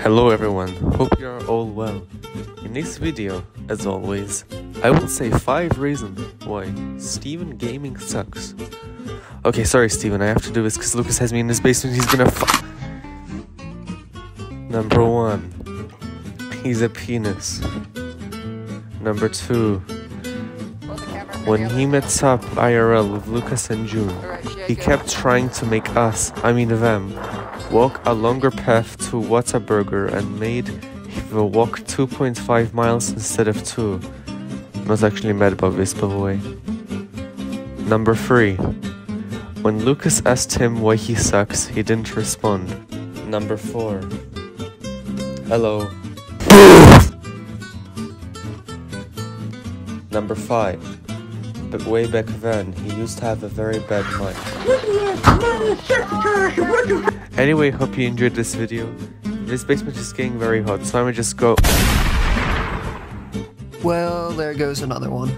Hello everyone, hope you are all well. In this video, as always, I will say 5 reasons why Steven Gaming sucks. Okay, sorry Steven, I have to do this because Lucas has me in his basement, he's gonna fu- Number 1. He's a penis. Number 2. When he met up IRL with Lucas and June, he kept trying to make us, I mean them, walk a longer path to Whataburger and made the walk 2.5 miles instead of 2. I Not actually mad about this, by the way. Number 3. When Lucas asked him why he sucks, he didn't respond. Number 4. Hello. Number 5. But way back then, he used to have a very bad mic. Anyway, hope you enjoyed this video. This basement is getting very hot, so I'm gonna just go. Well, there goes another one.